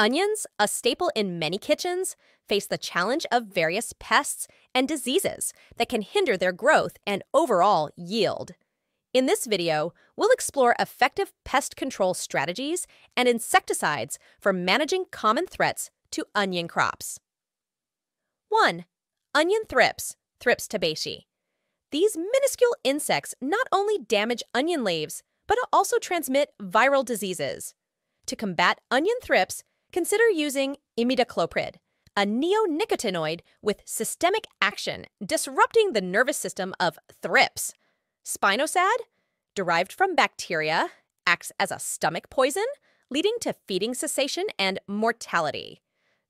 Onions, a staple in many kitchens, face the challenge of various pests and diseases that can hinder their growth and overall yield. In this video, we'll explore effective pest control strategies and insecticides for managing common threats to onion crops. 1. Onion thrips, Thrips tabaci. These minuscule insects not only damage onion leaves, but also transmit viral diseases. To combat onion thrips, consider using imidacloprid, a neonicotinoid with systemic action disrupting the nervous system of thrips. Spinosad, derived from bacteria, acts as a stomach poison, leading to feeding cessation and mortality.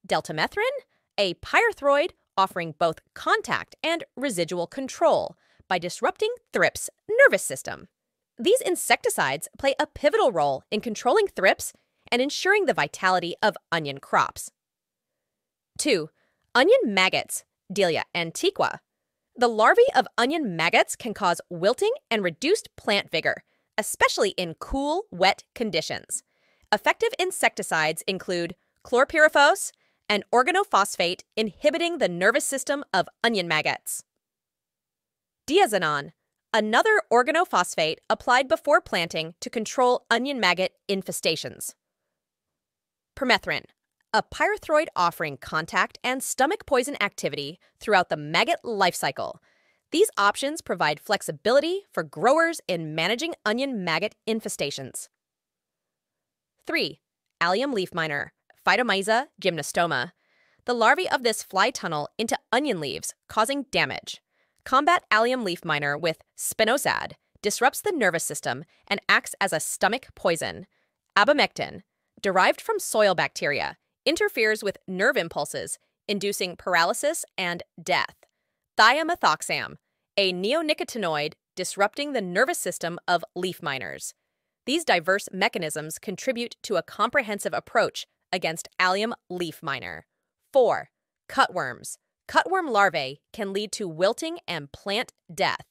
Deltamethrin, a pyrethroid offering both contact and residual control by disrupting thrips' nervous system. These insecticides play a pivotal role in controlling thrips and ensuring the vitality of onion crops. 2. Onion maggots, Delia antiqua. The larvae of onion maggots can cause wilting and reduced plant vigor, especially in cool, wet conditions. Effective insecticides include chlorpyrifos and organophosphate inhibiting the nervous system of onion maggots. Diazinon, another organophosphate applied before planting to control onion maggot infestations. Permethrin, a pyrethroid offering contact and stomach poison activity throughout the maggot life cycle. These options provide flexibility for growers in managing onion maggot infestations. 3. Allium leaf miner, Phytomyza gymnostoma. The larvae of this fly tunnel into onion leaves, causing damage. Combat allium leaf miner with spinosad disrupts the nervous system and acts as a stomach poison. Abamectin, derived from soil bacteria, interferes with nerve impulses, inducing paralysis and death. Thiamethoxam, a neonicotinoid disrupting the nervous system of leaf miners. These diverse mechanisms contribute to a comprehensive approach against allium leaf miner. 4. Cutworms. Cutworm larvae can lead to wilting and plant death.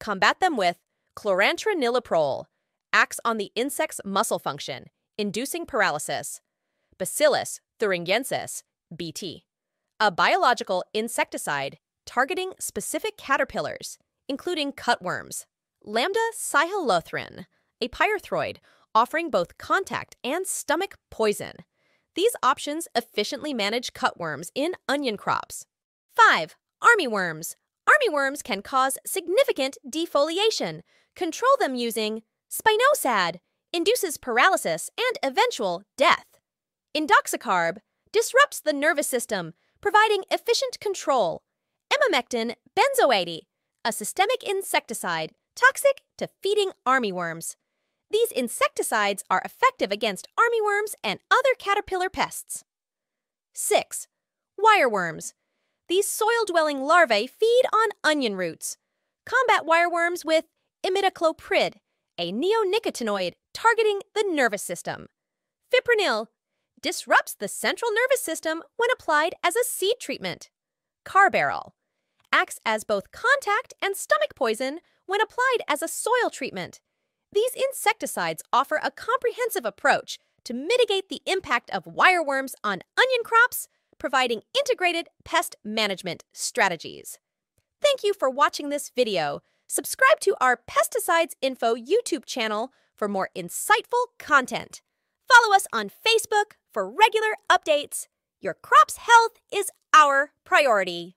Combat them with chlorantraniliprole, acts on the insect's muscle function, inducing paralysis. Bacillus thuringiensis, BT, a biological insecticide targeting specific caterpillars, including cutworms. Lambda cyhalothrin, a pyrethroid offering both contact and stomach poison. These options efficiently manage cutworms in onion crops. 5. Armyworms. Armyworms can cause significant defoliation. Control them using spinosad, induces paralysis and eventual death. Indoxacarb disrupts the nervous system, providing efficient control. Emamectin benzoate, a systemic insecticide toxic to feeding armyworms. These insecticides are effective against armyworms and other caterpillar pests. 6. Wireworms. These soil-dwelling larvae feed on onion roots. Combat wireworms with imidacloprid, a neonicotinoid targeting the nervous system. Fipronil disrupts the central nervous system when applied as a seed treatment. Carbaryl acts as both contact and stomach poison when applied as a soil treatment. These insecticides offer a comprehensive approach to mitigate the impact of wireworms on onion crops, providing integrated pest management strategies. Thank you for watching this video. Subscribe to our Pesticides Info YouTube channel for more insightful content. Follow us on Facebook for regular updates. Your crop's health is our priority.